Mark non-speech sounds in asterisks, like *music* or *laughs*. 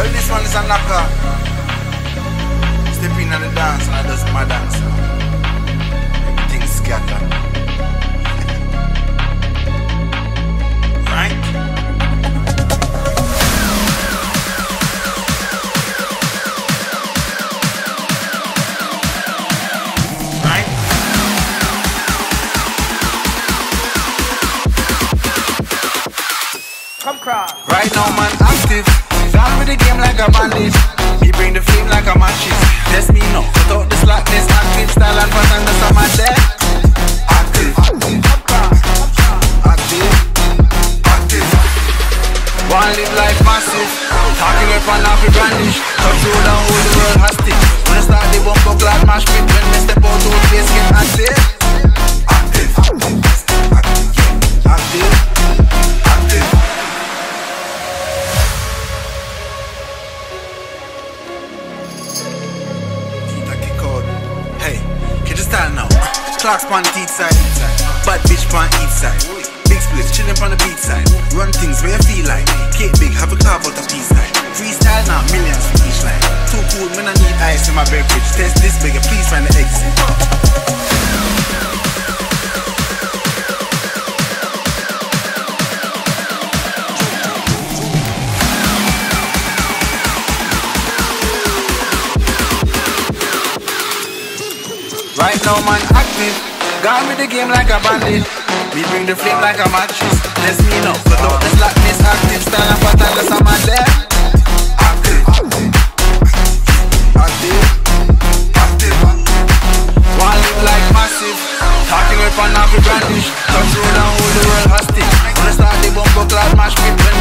a knocker. Step in on the dance and I just my dance. Everything scatter. *laughs* right? Right? Come cross. Right now, man, active. Down the game like a bandit. Me bring the flame like a matches. That's me no. Cut out the slackness, active style and pattern. That's how my there. Active, active, active. One live life massive. Talking and off the brandish. Touch road and hold the world hostage. Clocks on the teeth side. Bad bitch on each side. Big splits chillin' on the beat side. Run things where you feel like. Cake big, have a carve out a piece like. Freestyle now, millions for each line. Too cool, man, I need ice in my beverage. Test this bigger, please find the exit. Now, man, active. Got me the game like a bandit. We bring the flame like a matches. Let's me know. Cut out the slackness, active style and pattern. That's a man there. Active. Active. Active. One live like massive. Talking up and off the brandish. Touch road and hold the world hostage. Wanna start the bumper clad mash pit.